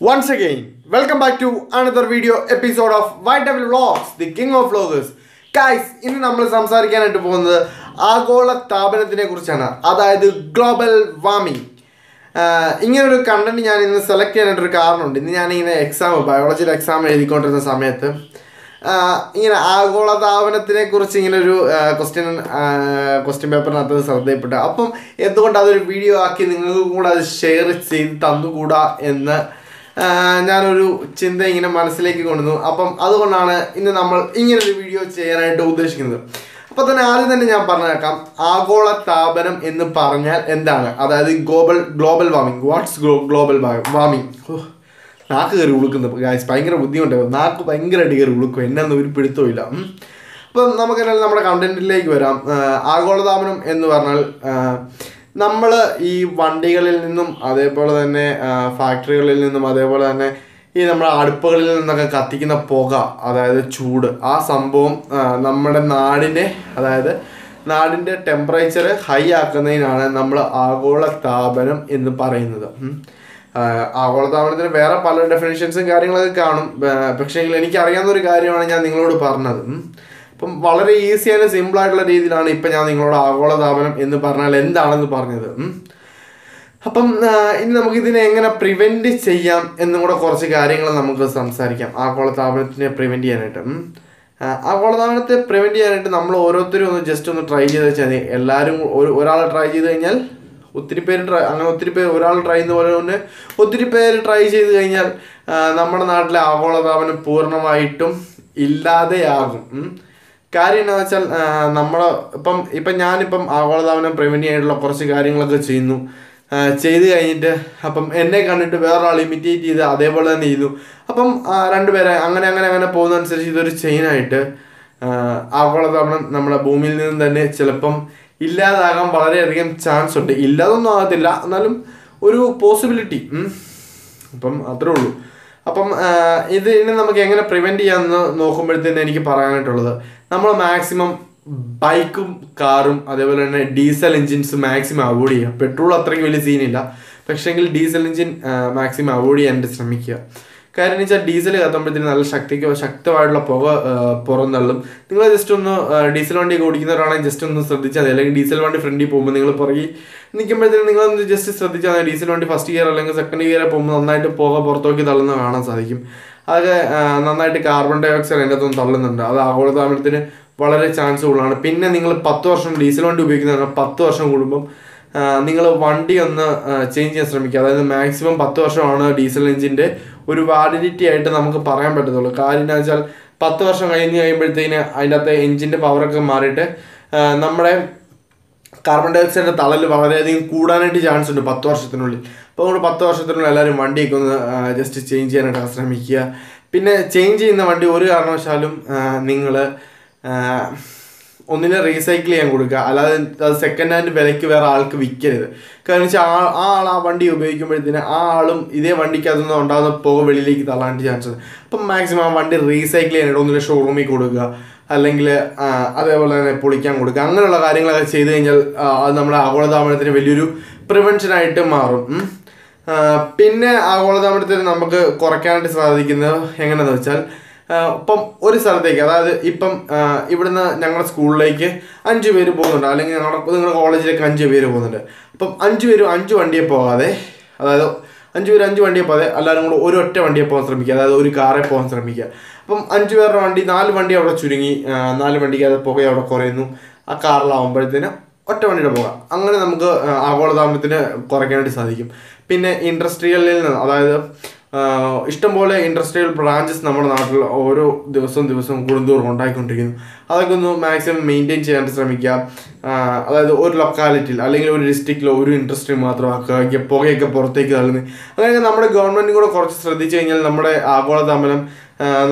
Once again, welcome back to another video episode of Devil Vlogs, the king of vloggers. Guys ഇന്ന് നമ്മൾ സംസാരിക്കാനായിട്ട് പോകുന്നത് ആഗോള താപനത്തിനെ കുറിച്ചാണ്. അതായത് ഗ്ലോബൽ വാർമിംഗ് ഇങ്ങനൊരു കണ്ടന്റ് ഞാൻ ഇന്ന് സെലക്ട് ചെയ്യാനായിട്ടൊരു കാരണമുണ്ട്. ഇന്ന് ഞാനിങ്ങനെ എക്സാം ബയോളജിയുടെ എക്സാം എഴുതിക്കൊണ്ടിരുന്ന സമയത്ത് ഇങ്ങനെ ആഗോള താപനത്തിനെ കുറിച്ച് ഇങ്ങനെ ഒരു ക്വസ്റ്റ്യൻ ക്വസ്റ്റ്യൻ പേപ്പറിനകത്ത് ശ്രദ്ധയിൽപ്പെട്ടു. അപ്പം എന്തുകൊണ്ട് അതൊരു വീഡിയോ ആക്കി നിങ്ങൾക്ക് കൂടെ അത് ഷെയർ ചെയ്ത് തന്നുകൂടാ എന്ന് ഞാനൊരു ചിന്ത ഇങ്ങനെ മനസ്സിലേക്ക് കൊണ്ടുവന്നു. അപ്പം അതുകൊണ്ടാണ് ഇന്ന് നമ്മൾ ഇങ്ങനൊരു വീഡിയോ ചെയ്യാനായിട്ട് ഉദ്ദേശിക്കുന്നത്. അപ്പോൾ തന്നെ ആദ്യം തന്നെ ഞാൻ പറഞ്ഞേക്കാം. ആഗോള താപനം എന്ന് പറഞ്ഞാൽ എന്താണ്? അതായത് global global warming what's global warming നാക്ക് കയറി ഉളുക്കുന്നു. ഗായ്സ് ഭയങ്കര ബുദ്ധിമുട്ടാകും നാക്ക് ഭയങ്കരമായിട്ട് കയറി ഉളുക്കും. എന്നൊന്നും ഒരു പിടുത്തമില്ല. അപ്പം നമുക്ക് നമ്മുടെ കണ്ടന്റിലേക്ക് വരാം. ആഗോളതാപനം എന്ന് പറഞ്ഞാൽ നമ്മൾ ഈ വണ്ടികളിൽ നിന്നും അതേപോലെ തന്നെ ഫാക്ടറികളിൽ നിന്നും അതേപോലെ തന്നെ ഈ നമ്മുടെ അടുപ്പുകളിൽ നിന്നൊക്കെ കത്തിക്കുന്ന പുക അതായത് ചൂട് ആ സംഭവം നമ്മുടെ നാടിനെ അതായത് നാടിന്റെ ടെമ്പറേച്ചർ ഹൈ ആക്കുന്നതിനാണ് നമ്മൾ ആഗോള താപനം എന്ന് പറയുന്നത്. ആഗോളതാപനത്തിന് വേറെ പല ഡെഫിനേഷൻസും കാര്യങ്ങളൊക്കെ കാണും. പക്ഷേ എനിക്ക് അറിയാവുന്ന ഒരു കാര്യമാണ് ഞാൻ നിങ്ങളോട് പറഞ്ഞത്. ഉം. അപ്പം വളരെ ഈസി ആയിട്ട് സിമ്പിൾ ആയിട്ടുള്ള രീതിയിലാണ് ഇപ്പം ഞാൻ നിങ്ങളോട് ആഗോളതാപനം എന്ന് പറഞ്ഞാൽ എന്താണെന്ന് പറഞ്ഞത്. അപ്പം ഇനി നമുക്ക് ഇതിനെ എങ്ങനെ പ്രിവെന്റ് ചെയ്യാം എന്നും കൂടെ കുറച്ച് കാര്യങ്ങൾ നമുക്ക് സംസാരിക്കാം ആഗോളതാപനത്തിനെ പ്രിവെന്റ് ചെയ്യാനായിട്ട് ആഗോളതാപനത്തെ പ്രിവെന്റ് ചെയ്യാനായിട്ട് നമ്മൾ ഓരോരുത്തരും ഒന്ന് ജസ്റ്റ് ഒന്ന് ട്രൈ ചെയ്ത് വെച്ചാൽ എല്ലാവരും ഒരു ഒരാൾ ട്രൈ ചെയ്ത് കഴിഞ്ഞാൽ ഒത്തിരി പേര് ട്രൈ അങ്ങനെ ഒത്തിരി പേര് ഒരാൾ ട്രൈ ചെയ്യുന്ന പോലെ തന്നെ ഒത്തിരി പേര് ട്രൈ ചെയ്ത് കഴിഞ്ഞാൽ നമ്മുടെ നാട്ടിലെ ആഗോളതാപനം പൂർണമായിട്ടും ഇല്ലാതെയാകും. കാര്യം എന്താണെന്ന് വെച്ചാൽ നമ്മൾ ഇപ്പം ഇപ്പം ഞാനിപ്പം ആഗോളതാപനം പ്രിവെന്റ് ചെയ്യാനുള്ള കുറച്ച് കാര്യങ്ങളൊക്കെ ചെയ്യുന്നു. ചെയ്ത് കഴിഞ്ഞിട്ട് അപ്പം എന്നെ കണ്ടിട്ട് വേറൊരാൾ ഇമിറ്റേറ്റ് ചെയ്ത് അതേപോലെ തന്നെ ചെയ്തു. അപ്പം രണ്ടുപേരെ അങ്ങനെ അങ്ങനെ അങ്ങനെ പോകുന്നതനുസരിച്ച് ഇതൊരു ചെയിനായിട്ട് ആഗോളതാപനം നമ്മുടെ ഭൂമിയിൽ നിന്ന് തന്നെ ചിലപ്പം ഇല്ലാതാകാൻ വളരെയധികം ചാൻസ് ഉണ്ട്. ഇല്ലാതൊന്നും ആകത്തില്ല. എന്നാലും ഒരു പോസിബിലിറ്റി അപ്പം അത്രേ ഉള്ളൂ. അപ്പം ഇത് ഇനി നമുക്ക് എങ്ങനെ പ്രിവെന്റ് ചെയ്യാമെന്ന് നോക്കുമ്പോഴത്തേന് എനിക്ക് പറയാനായിട്ടുള്ളത്. നമ്മൾ മാക്സിമം ബൈക്കും കാറും അതേപോലെ തന്നെ ഡീസൽ എൻജിൻസ് മാക്സിമം അവോയ്ഡ് ചെയ്യുക. പെട്രോൾ അത്രയ്ക്ക് വലിയ സീനില്ല പക്ഷേങ്കിൽ ഡീസൽ എൻജിൻ മാക്സിമം അവോയ്ഡ് ചെയ്യാനായിട്ട് ശ്രമിക്കുക. കാരണം എന്ന് വെച്ചാൽ ഡീസൽ കത്തുമ്പോഴത്തേന് നല്ല ശക്തിക്ക് ശക്തമായിട്ടുള്ള പുക പുറന്തള്ളും നിങ്ങൾ ജസ്റ്റ് ഒന്ന് ഡീസൽ വണ്ടിയൊക്കെ ഓടിക്കുന്നവരാണെങ്കിൽ ജസ്റ്റ് ഒന്ന് ശ്രദ്ധിച്ചാൽ മതി. അല്ലെങ്കിൽ ഡീസൽ വണ്ടി ഫ്രണ്ടിൽ പോകുമ്പോൾ നിങ്ങൾ പുറകിൽ നിൽക്കുമ്പോഴത്തേക്കും നിങ്ങളൊന്ന് ജസ്റ്റ് ശ്രദ്ധിച്ചാൽ മതി. ഡീസൽ വണ്ടി ഫസ്റ്റ് ഗിയർ അല്ലെങ്കിൽ സെക്കൻഡ് ഗിയർ പോകുമ്പോൾ നന്നായിട്ട് പുക പുറത്തോക്കി തള്ളുന്ന കാണാൻ സാധിക്കും. അതൊക്കെ നന്നായിട്ട് കാർബൺ ഡൈ ഓക്സൈഡ് അതിന്റെ അകത്തൊന്നും തള്ളുന്നുണ്ട്. അത് ആഗോളതാപനത്തിന് വളരെ ചാൻസ് കൂടുതലാണ്. പിന്നെ നിങ്ങൾ പത്ത് വർഷം ഡീസൽ വണ്ടി ഉപയോഗിക്കുന്നതാണ് പത്ത് വർഷം കൂടുമ്പം നിങ്ങൾ വണ്ടി ഒന്ന് ചേഞ്ച് ചെയ്യാൻ ശ്രമിക്കുക. അതായത് മാക്സിമം പത്ത് വർഷമാണ് ഡീസൽ എഞ്ചിന്റെ ഒരു വാലിഡിറ്റി ആയിട്ട് നമുക്ക് പറയാൻ പറ്റത്തുള്ളൂ. കാര്യം എന്താ വെച്ചാൽ പത്ത് വർഷം കഴിഞ്ഞ് കഴിയുമ്പോഴത്തേന് അതിന്റെ അകത്തെ എഞ്ചിന്റെ പവറൊക്കെ മാറിയിട്ട് നമ്മുടെ കാർബൺ ഡൈ ഓക്സൈഡിന്റെ തളൽ വളരെയധികം കൂടാനായിട്ട് ചാൻസ് ഉണ്ട് പത്ത് വർഷത്തിനുള്ളിൽ. അപ്പോൾ നമ്മൾ പത്ത് വർഷത്തിനുള്ളിൽ എല്ലാവരും വണ്ടിയൊക്കെ ഒന്ന് ജസ്റ്റ് ചേഞ്ച് ചെയ്യാനായിട്ട് ശ്രമിക്കുക പിന്നെ ചേഞ്ച് ചെയ്യുന്ന വണ്ടി ഒരു കാരണവശാലും നിങ്ങൾ ഒന്നിനെ റീസൈക്കിൾ ചെയ്യാൻ കൊടുക്കുക. അല്ലാതെ അത് സെക്കൻഡ് ഹാൻഡ് വിലയ്ക്ക് വേറെ ആൾക്ക് വിൽക്കരുത്. കാരണം വെച്ചാൽ ആ ആ ആൾ ആ വണ്ടി ഉപയോഗിക്കുമ്പോഴത്തേന് ആ ആളും ഇതേ വണ്ടിക്ക് അതൊന്നും ഉണ്ടാകുന്ന പുക വെളിയിലേക്ക് തള്ളാൻ ചാൻസ് അപ്പം മാക്സിമം ആ വണ്ടി റീസൈക്കിൾ ചെയ്യാനായിട്ട് ഒന്നിനെ ഷോറൂമിൽ കൊടുക്കുക. അല്ലെങ്കിൽ അതേപോലെ തന്നെ പൊളിക്കാൻ കൊടുക്കുക. അങ്ങനെയുള്ള കാര്യങ്ങളൊക്കെ ചെയ്തു കഴിഞ്ഞാൽ അത് നമ്മുടെ ആഗോളതാപനത്തിന് വലിയൊരു പ്രിവെൻഷനായിട്ട് മാറും. പിന്നെ ആഗോളതാപനത്തിന് നമുക്ക് കുറയ്ക്കാനായിട്ട് സാധിക്കുന്നത് എങ്ങനെയാണെന്ന് വെച്ചാൽ ഇപ്പം ഒരു സ്ഥലത്തേക്ക് അതായത് ഇപ്പം ഇവിടുന്ന് ഞങ്ങളുടെ സ്കൂളിലേക്ക് അഞ്ച് പേര് പോകുന്നുണ്ട്. അല്ലെങ്കിൽ ഞങ്ങളുടെ നിങ്ങളുടെ കോളേജിലേക്ക് അഞ്ച് പേര് പോകുന്നുണ്ട്. അപ്പം അഞ്ച് പേരും അഞ്ച് വണ്ടിയെ പോകാതെ അതായത് അഞ്ച് പേര് അഞ്ച് വണ്ടിയെ പോകാതെ എല്ലാവരും കൂടെ ഒരൊറ്റ വണ്ടിയെ പോകാൻ ശ്രമിക്കുക. അതായത് ഒരു കാറെ പോകാൻ ശ്രമിക്കുക. അപ്പം അഞ്ച് പേരുടെ വണ്ടി നാല് വണ്ടി അവിടെ ചുരുങ്ങി നാല് വണ്ടിക്ക് അത് പുക അവിടെ കുറയുന്നു. ആ കാറിലാവുമ്പോഴത്തേന് ഒറ്റ വണ്ടിയുടെ പോകാം. അങ്ങനെ നമുക്ക് ആഗോളതാപനത്തിന് കുറയ്ക്കാനായിട്ട് സാധിക്കും. പിന്നെ ഇൻഡസ്ട്രിയലിൽ നിന്ന് അതായത് ഇഷ്ടംപോലെ ഇൻഡസ്ട്രിയൽ ബ്രാഞ്ചസ് നമ്മുടെ നാട്ടിൽ ഓരോ ദിവസവും ദിവസവും കൂടുന്തോറും ഉണ്ടായിക്കൊണ്ടിരിക്കുന്നു. അതൊക്കെ ഒന്ന് മാക്സിമം മെയിന്റെയിൻ ചെയ്യാൻ ശ്രമിക്കുക. അതായത് ഒരു ലൊക്കാലിറ്റിയിൽ അല്ലെങ്കിൽ ഒരു ഡിസ്ട്രിക്റ്റിലോ ഒരു ഇൻഡസ്ട്രി മാത്രമാക്കുക. പുകയൊക്കെ പുറത്തേക്ക് തള്ളുന്നത് അങ്ങനെയൊക്കെ നമ്മുടെ ഗവൺമെന്റും കൂടെ കുറച്ച് ശ്രദ്ധിച്ചു കഴിഞ്ഞാൽ നമ്മുടെ ആഗോളതാപനം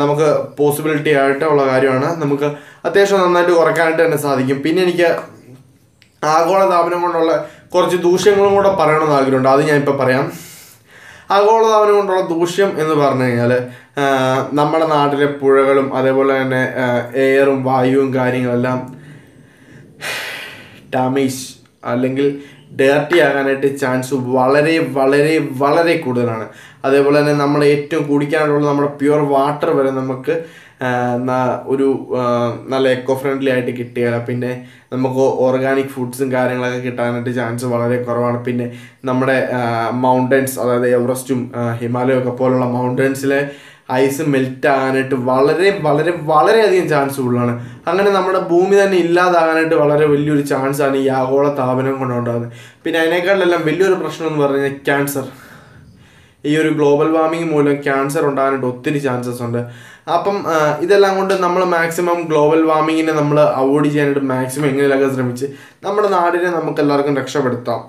നമുക്ക് പോസിബിലിറ്റി ആയിട്ടുള്ള കാര്യമാണ്. നമുക്ക് അത്യാവശ്യം നന്നായിട്ട് കുറയ്ക്കാനായിട്ട് തന്നെ സാധിക്കും. പിന്നെ എനിക്ക് ആഗോളതാപനം കൊണ്ടുള്ള കുറച്ച് ദൂഷ്യങ്ങളും കൂടെ പറയണമെന്ന് ആഗ്രഹമുണ്ട്. അത് ഞാൻ ഇപ്പോൾ പറയാം. ആഗോളതാപനം കൊണ്ടുള്ള ദൂഷ്യം എന്ന് പറഞ്ഞു കഴിഞ്ഞാൽ നമ്മുടെ നാട്ടിലെ പുഴകളും അതേപോലെ തന്നെ എയറും വായുവും കാര്യങ്ങളെല്ലാം ഡാമേജ് അല്ലെങ്കിൽ ഡേർട്ടി ആകാനായിട്ട് ചാൻസ് വളരെ വളരെ വളരെ കൂടുതലാണ്. അതേപോലെ തന്നെ നമ്മൾ ഏറ്റവും കുടിക്കാനുള്ള നമ്മുടെ പ്യുവർ വാട്ടർ വരെ നമുക്ക് ഒരു നല്ല എക്കോ ഫ്രണ്ട്ലി ആയിട്ട് കിട്ടുക പിന്നെ നമുക്ക് ഓർഗാനിക് ഫുഡ്സും കാര്യങ്ങളൊക്കെ കിട്ടാനായിട്ട് ചാൻസ് വളരെ കുറവാണ്. പിന്നെ നമ്മുടെ മൗണ്ടൻസ് അതായത് എവറസ്റ്റും ഹിമാലയൊക്കെ പോലുള്ള മൗണ്ടൻസിലെ ഐസ് മെൽറ്റ് ആകാനായിട്ട് വളരെ വളരെ വളരെയധികം ചാൻസ് കൂടുതലാണ് അങ്ങനെ നമ്മുടെ ഭൂമി തന്നെ ഇല്ലാതാകാനായിട്ട് വളരെ വലിയൊരു ചാൻസാണ് ഈ ആഗോള താപനം കൊണ്ടുണ്ടാകുന്നത്. പിന്നെ അതിനേക്കാളെല്ലാം വലിയൊരു പ്രശ്നം എന്ന് പറഞ്ഞാൽ ക്യാൻസർ ഈ ഒരു ഗ്ലോബൽ വാർമിംഗ് മൂലം ക്യാൻസർ ഉണ്ടാകാനായിട്ട് ഒത്തിരി ചാൻസസ് ഉണ്ട്. അപ്പം ഇതെല്ലാം കൊണ്ട് നമ്മൾ മാക്സിമം ഗ്ലോബൽ വാർമിങ്ങിനെ നമ്മൾ അവോയ്ഡ് ചെയ്യാനായിട്ട് മാക്സിമം എങ്ങനെയൊക്കെ ശ്രമിച്ച് നമ്മുടെ നാടിനെ നമുക്ക് എല്ലാവർക്കും രക്ഷപ്പെടുത്താം.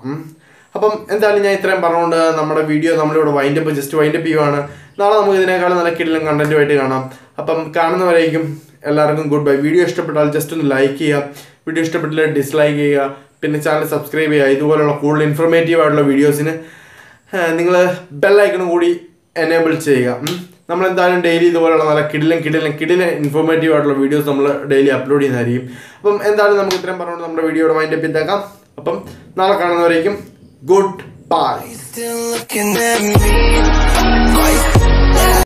അപ്പം എന്തായാലും ഞാൻ ഇത്രയും പറഞ്ഞുകൊണ്ട് നമ്മുടെ വീഡിയോ നമ്മളിവിടെ വൈൻഡപ്പ് ജസ്റ്റ് വൈൻഡപ്പ് ചെയ്യുവാണ്. നാളെ നമുക്ക് ഇതിനേക്കാളും നല്ല കിടലും കണ്ടന്റുമായിട്ട് കാണാം. അപ്പം കാണുന്നവരായിരിക്കും എല്ലാവർക്കും ഗുഡ് ബൈ വീഡിയോ ഇഷ്ടപ്പെട്ടാൽ ജസ്റ്റ് ഒന്ന് ലൈക്ക് ചെയ്യുക. വീഡിയോ ഇഷ്ടപ്പെട്ടില്ല ഡിസ്ലൈക്ക് ചെയ്യുക. പിന്നെ ചാനൽ സബ്സ്ക്രൈബ് ചെയ്യുക. ഇതുപോലെയുള്ള കൂടുതൽ ഇൻഫർമേറ്റീവ് ആയിട്ടുള്ള വീഡിയോസിന് നിങ്ങൾ ബെല്ലൈക്കണും കൂടി എനേബിൾ ചെയ്യുക. നമ്മൾ എന്തായാലും ഡെയിലി ഇതുപോലെയുള്ള നല്ല കിടിലും കിടിലും കിടിലും ഇൻഫോർമേറ്റീവ് ആയിട്ടുള്ള വീഡിയോസ് നമ്മൾ ഡെയിലി അപ്ലോഡ് ചെയ്യുന്നതായിരിക്കും. അപ്പം എന്തായാലും നമുക്ക് ഇത്രയും പറഞ്ഞുകൊണ്ട് നമ്മുടെ വീഡിയോയുടെ മൈൻഡ് അപ്പ് ഇതാക്കാം അപ്പം നാളെ കാണുന്നവരേക്കും ഗുഡ്